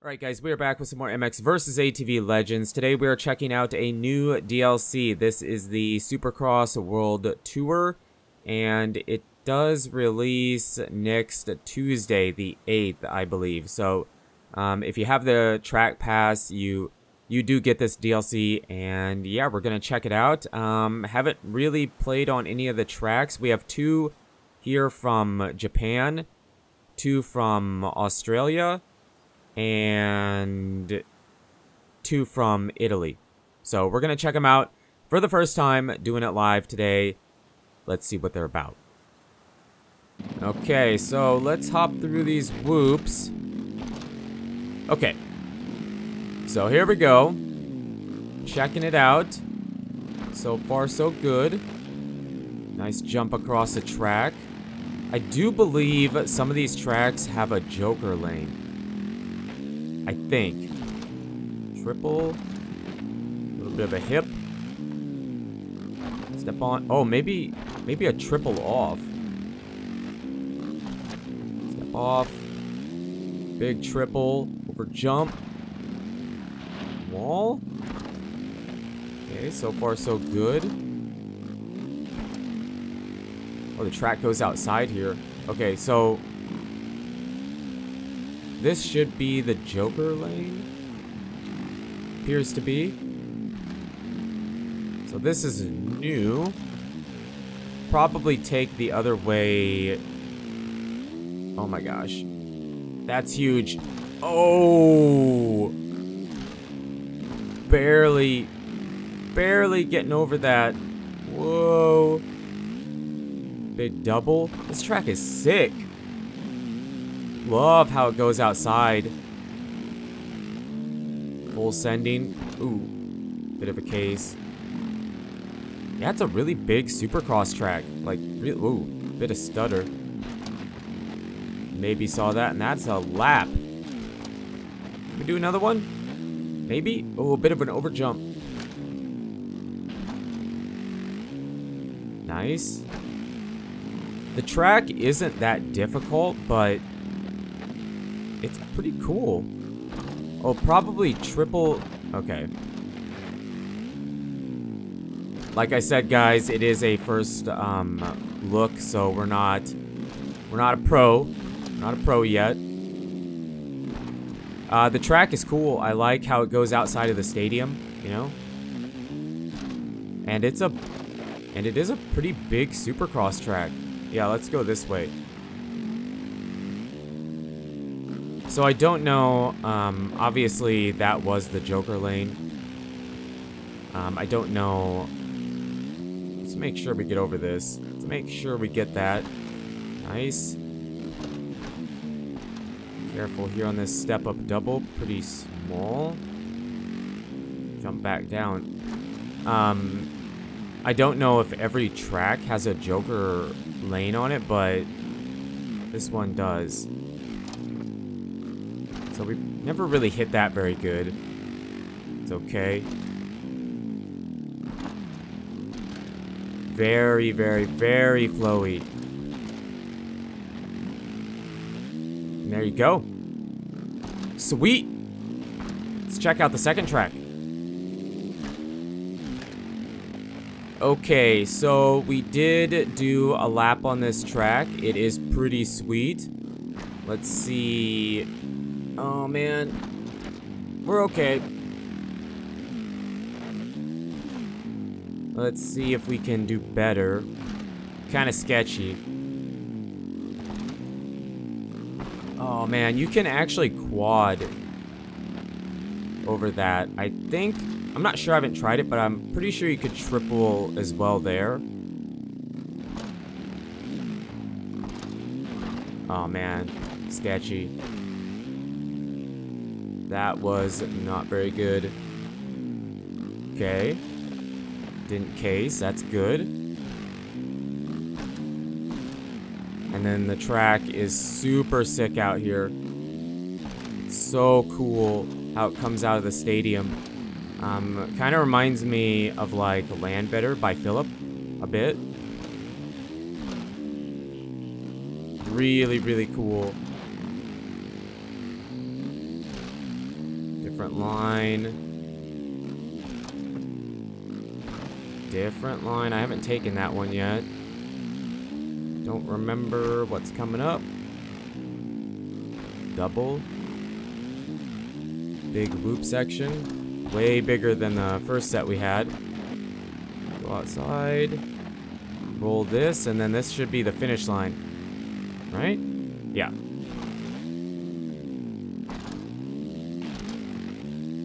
Alright guys, we are back with some more MX vs. ATV Legends. Today we are checking out a new DLC. This is the Supercross World Tour, and it does release next Tuesday, the 8th, I believe. So, um, if you have the track pass, you you do get this DLC, and yeah, we're going to check it out. Um, haven't really played on any of the tracks. We have two here from Japan, two from Australia, and two from Italy. So we're going to check them out for the first time, doing it live today. Let's see what they're about. Okay, so let's hop through these whoops. Okay. So here we go. Checking it out. So far, so good. Nice jump across the track. I do believe some of these tracks have a Joker lane. I think. Triple. A little bit of a hip. Step on. Oh, maybe, maybe a triple off. Step off. Big triple. Over jump. Wall. Okay, so far so good. Oh, the track goes outside here. Okay, so this should be the Joker lane. Appears to be. So this is new. Probably take the other way. Oh my gosh. That's huge. Oh! Barely, barely getting over that. Whoa. Big double. This track is sick. Love how it goes outside. Full sending. Ooh. Bit of a case. Yeah, it's a really big supercross track. Like, really, ooh. Bit of stutter. Maybe saw that, and that's a lap. Can we do another one? Maybe? Oh, a bit of an overjump. Nice. The track isn't that difficult, but it's pretty cool. Oh, probably triple... Okay. Like I said, guys, it is a first um, look, so we're not... We're not a pro. We're not a pro yet. Uh, the track is cool. I like how it goes outside of the stadium, you know? And it's a... And it is a pretty big supercross track. Yeah, let's go this way. So I don't know, um, obviously that was the Joker lane. Um, I don't know. Let's make sure we get over this. Let's make sure we get that. Nice. Careful here on this step up double. Pretty small. Jump back down. Um, I don't know if every track has a Joker lane on it, but this one does. So we never really hit that very good. It's okay. Very, very, very flowy. And there you go. Sweet. Let's check out the second track. Okay, so we did do a lap on this track. It is pretty sweet. Let's see Oh, man. We're okay. Let's see if we can do better. Kind of sketchy. Oh, man. You can actually quad over that. I think... I'm not sure. I haven't tried it, but I'm pretty sure you could triple as well there. Oh, man. Sketchy. That was not very good. Okay. Didn't case. That's good. And then the track is super sick out here. It's so cool how it comes out of the stadium. Um, kind of reminds me of like Land Better by Philip a bit. Really, really cool. Line. Different line. I haven't taken that one yet. Don't remember what's coming up. Double. Big loop section. Way bigger than the first set we had. Go outside. Roll this, and then this should be the finish line. Right? Yeah.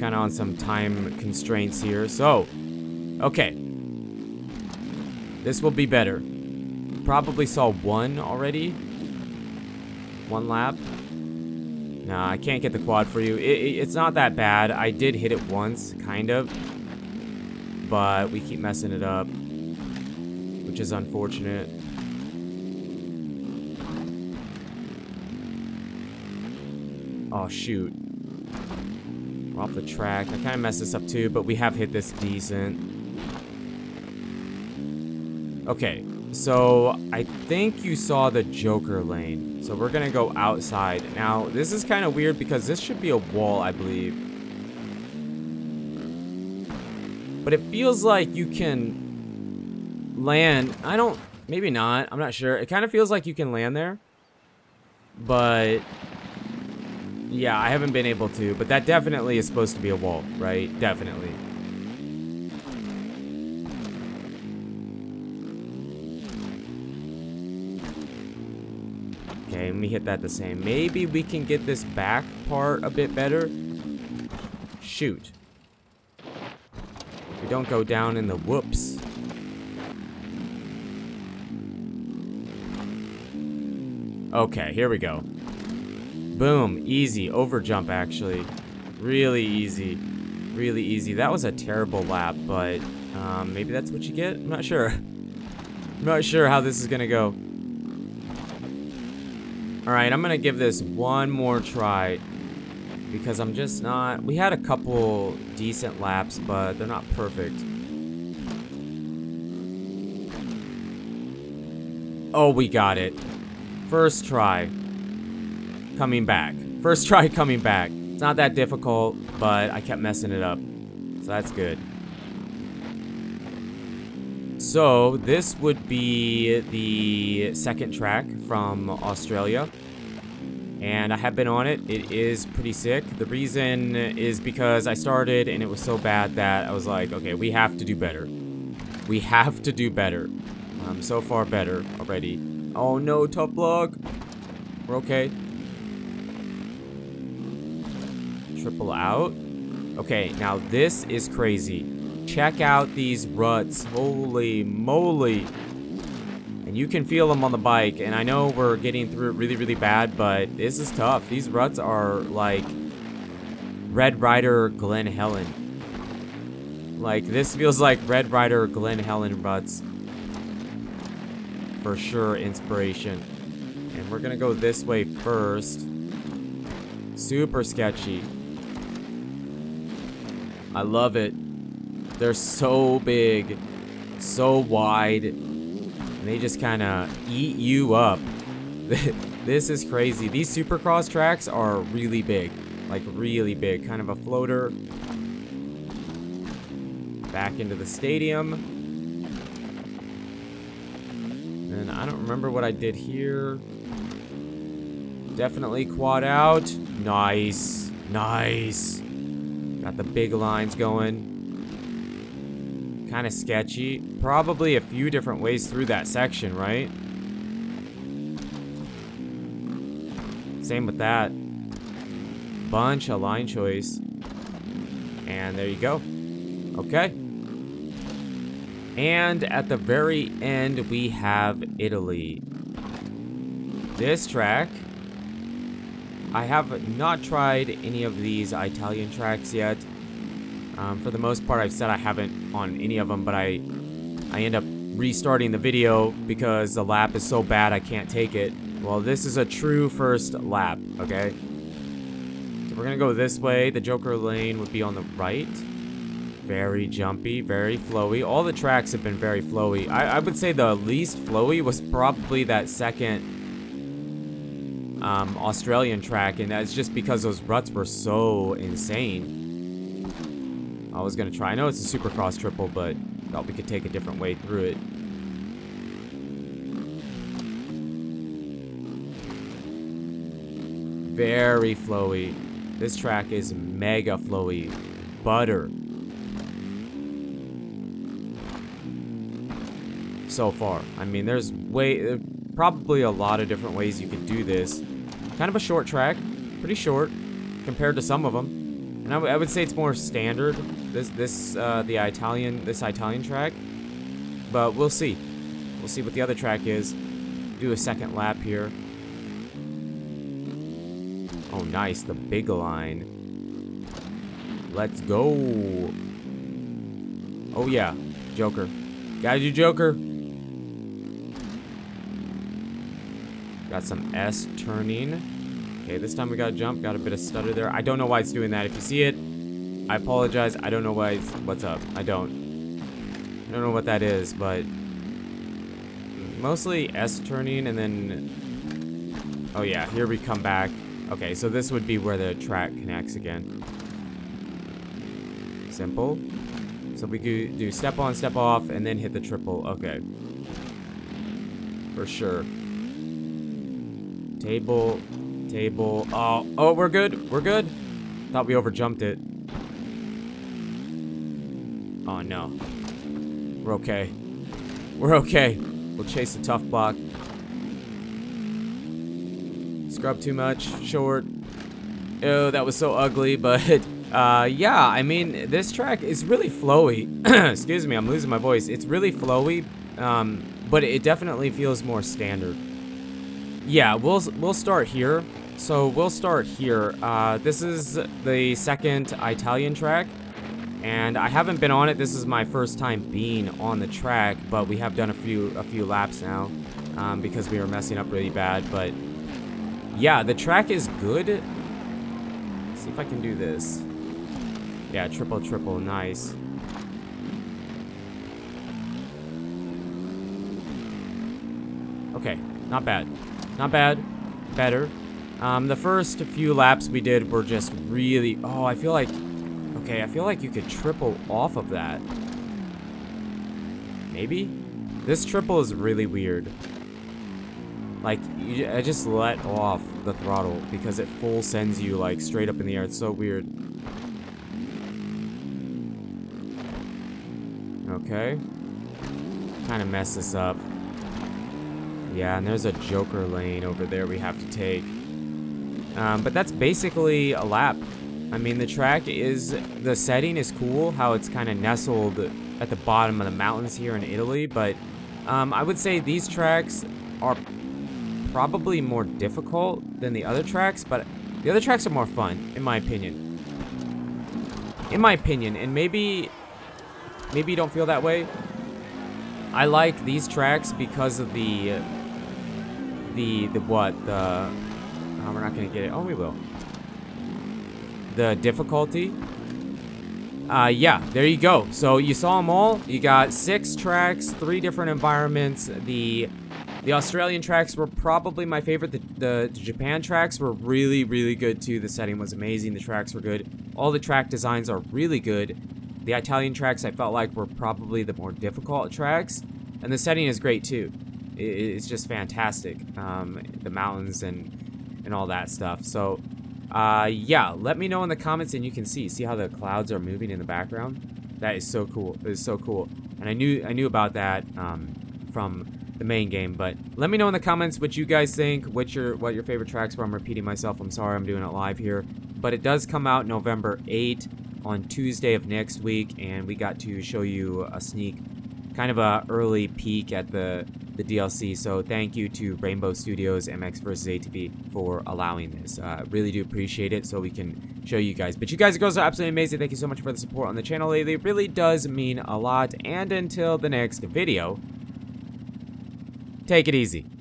Kind of on some time constraints here. So, okay. This will be better. Probably saw one already. One lap. Nah, I can't get the quad for you. It, it, it's not that bad. I did hit it once, kind of. But we keep messing it up. Which is unfortunate. Oh, shoot. Off the track. I kind of messed this up too, but we have hit this decent. Okay, so I think you saw the Joker lane. So we're going to go outside. Now, this is kind of weird because this should be a wall, I believe. But it feels like you can land. I don't, maybe not. I'm not sure. It kind of feels like you can land there. But yeah, I haven't been able to, but that definitely is supposed to be a wall, right? Definitely. Okay, let me hit that the same. Maybe we can get this back part a bit better. Shoot. We don't go down in the whoops. Okay, here we go. Boom. Easy. Over jump, actually. Really easy. Really easy. That was a terrible lap, but um, maybe that's what you get? I'm not sure. I'm not sure how this is going to go. Alright, I'm going to give this one more try. Because I'm just not... We had a couple decent laps, but they're not perfect. Oh, we got it. First try coming back. First try coming back. It's not that difficult, but I kept messing it up. So that's good. So this would be the second track from Australia. And I have been on it. It is pretty sick. The reason is because I started and it was so bad that I was like, okay, we have to do better. We have to do better. I'm um, so far better already. Oh no, tough luck. We're okay. Triple out. Okay, now this is crazy. Check out these ruts. Holy moly. And you can feel them on the bike. And I know we're getting through it really, really bad, but this is tough. These ruts are like Red Rider Glen Helen. Like, this feels like Red Rider Glen Helen ruts. For sure, inspiration. And we're gonna go this way first. Super sketchy. I love it. They're so big, so wide, and they just kind of eat you up. this is crazy. These supercross tracks are really big, like really big. Kind of a floater. Back into the stadium. And I don't remember what I did here. Definitely quad out. Nice. Nice. Got the big lines going. Kind of sketchy. Probably a few different ways through that section, right? Same with that. Bunch of line choice. And there you go. Okay. And at the very end, we have Italy. This track I have not tried any of these Italian tracks yet. Um, for the most part, I've said I haven't on any of them, but I, I end up restarting the video because the lap is so bad I can't take it. Well, this is a true first lap, okay? So we're gonna go this way. The Joker lane would be on the right. Very jumpy, very flowy. All the tracks have been very flowy. I, I would say the least flowy was probably that second um, Australian track, and that's just because those ruts were so insane. I was gonna try. I know it's a Supercross triple, but thought we could take a different way through it. Very flowy. This track is mega flowy. Butter. So far. I mean, there's way, probably a lot of different ways you could do this. Kind of a short track. Pretty short compared to some of them. And I, I would say it's more standard this this uh, the Italian this Italian track, but we'll see. We'll see what the other track is. Do a second lap here. Oh, nice, the big line. Let's go. Oh yeah, Joker. Gotta do Joker. Got some S turning. Okay, this time we got a jump. Got a bit of stutter there. I don't know why it's doing that. If you see it, I apologize. I don't know why it's what's up. I don't. I don't know what that is, but mostly S turning and then oh yeah, here we come back. Okay, so this would be where the track connects again. Simple. So we could do step on, step off, and then hit the triple. Okay. For sure. Table, table. Oh, oh, we're good. We're good. Thought we overjumped it. Oh, no. We're okay. We're okay. We'll chase the tough block. Scrub too much. Short. Oh, that was so ugly, but... Uh, yeah, I mean, this track is really flowy. Excuse me, I'm losing my voice. It's really flowy, um, but it definitely feels more standard. Yeah, we'll, we'll start here. So we'll start here. Uh, this is the second Italian track. And I haven't been on it. This is my first time being on the track, but we have done a few a few laps now um, because we were messing up really bad. But yeah, the track is good. Let's see if I can do this. Yeah, triple, triple, nice. Okay, not bad. Not bad. Better. Um, the first few laps we did were just really... Oh, I feel like Okay, I feel like you could triple off of that. Maybe? This triple is really weird. Like, you, I just let off the throttle because it full sends you, like, straight up in the air. It's so weird. Okay. Kind of mess this up. Yeah, and there's a Joker lane over there we have to take. Um, but that's basically a lap. I mean, the track is, the setting is cool, how it's kind of nestled at the bottom of the mountains here in Italy, but um, I would say these tracks are probably more difficult than the other tracks, but the other tracks are more fun, in my opinion. In my opinion, and maybe, maybe you don't feel that way. I like these tracks because of the, the, the what, the, oh, we're not to get it. Oh, we will the difficulty. Uh, yeah, there you go. So you saw them all. You got six tracks, three different environments. The the Australian tracks were probably my favorite. The, the, the, Japan tracks were really, really good too. The setting was amazing. The tracks were good. All the track designs are really good. The Italian tracks I felt like were probably the more difficult tracks. And the setting is great too. It, it's just fantastic. Um, the mountains and, and all that stuff. So uh, yeah, let me know in the comments and you can see. See how the clouds are moving in the background? That is so cool. It is so cool. And I knew I knew about that um, from the main game, but let me know in the comments what you guys think, what your what your favorite tracks were. I'm repeating myself. I'm sorry I'm doing it live here. But it does come out November 8 on Tuesday of next week, and we got to show you a sneak, kind of a early peek at the the DLC. So thank you to Rainbow Studios MX vs ATV for allowing this. Uh, really do appreciate it so we can show you guys. But you guys and girls are absolutely amazing. Thank you so much for the support on the channel lately. It really does mean a lot. And until the next video, take it easy.